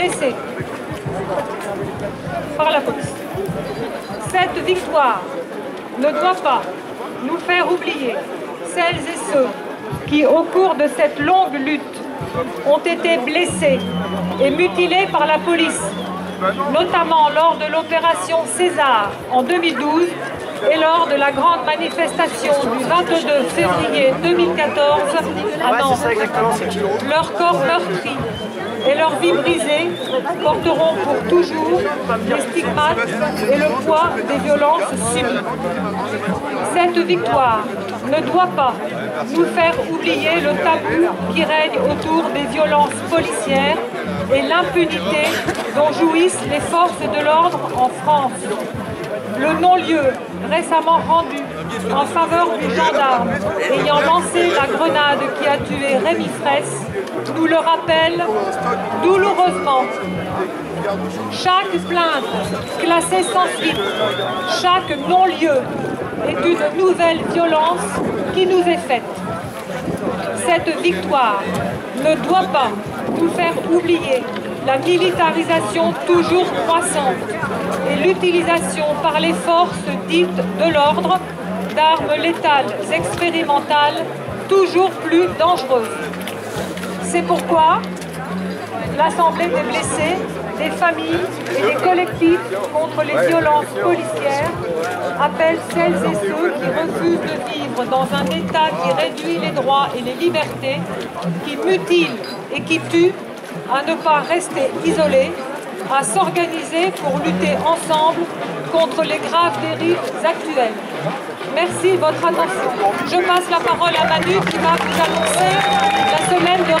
blessés par la police. Cette victoire ne doit pas nous faire oublier celles et ceux qui, au cours de cette longue lutte, ont été blessés et mutilés par la police, notamment lors de l'opération César en 2012 et lors de la grande manifestation du 22 février 2014 à Nantes. Leur corps meurtri et leur vie brisée porteront pour toujours les stigmates et le poids des violences subies. Cette victoire ne doit pas nous faire oublier le tabou qui règne autour des violences policières et l'impunité dont jouissent les forces de l'ordre en France. Le non-lieu récemment rendu en faveur du gendarme ayant lancé la grenade qui a tué Rémi Fraisse nous le rappelle douloureusement. Chaque plainte classée sans suite, chaque non-lieu est une nouvelle violence qui nous est faite. Cette victoire ne doit pas nous faire oublier la militarisation toujours croissante et l'utilisation par les forces dites de l'ordre d'armes létales expérimentales toujours plus dangereuses. C'est pourquoi l'Assemblée des blessés, des familles et des collectifs contre les violences policières appelle celles et ceux qui refusent de vivre dans un État qui réduit les droits et les libertés, qui mutile et qui tue, à ne pas rester isolés, à s'organiser pour lutter ensemble contre les graves dérives actuelles. Merci de votre attention. Je passe la parole à Manu qui va vous annoncer la semaine de.